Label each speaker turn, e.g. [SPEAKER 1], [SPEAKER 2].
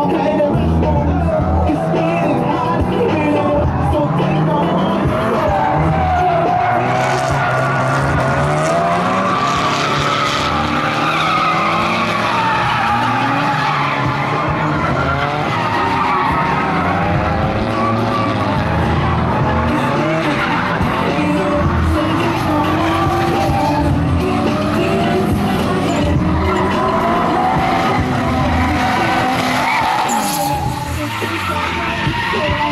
[SPEAKER 1] okay? Oh, my God.